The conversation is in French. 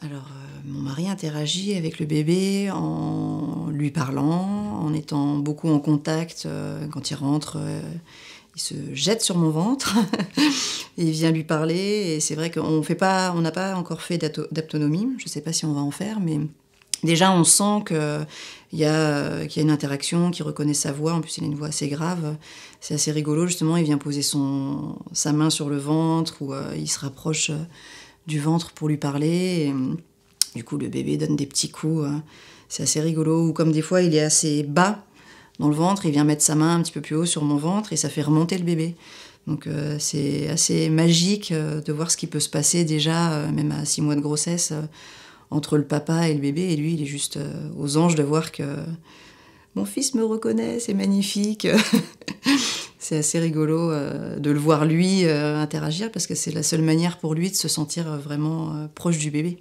Alors, mon mari interagit avec le bébé en lui parlant, en étant beaucoup en contact. quand il rentre, il se jette sur mon ventre et il vient lui parler. Et c'est vrai qu'on fait pas, on n'a pas encore fait d'aptonomie. Je ne sais pas si on va en faire, mais déjà on sent qu'il y, a, une interaction, qu'il reconnaît sa voix. En plus, il a une voix assez grave. C'est assez rigolo, justement. Il vient poser son, sa main sur le ventre ou euh, il se rapproche euh, du ventre pour lui parler. du coup, le bébé donne des petits coups. Euh, c'est assez rigolo. Ou comme des fois, il est assez bas dans le ventre, il vient mettre sa main un petit peu plus haut sur mon ventre et ça fait remonter le bébé. Donc euh, c'est assez magique euh, de voir ce qui peut se passer déjà, euh, même à six mois de grossesse, entre le papa et le bébé. Et lui, il est juste aux anges de voir que mon fils me reconnaît, c'est magnifique. c'est assez rigolo de le voir lui interagir parce que c'est la seule manière pour lui de se sentir vraiment proche du bébé.